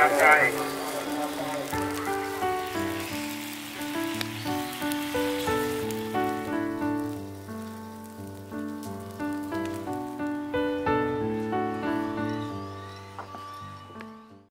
I'm dying.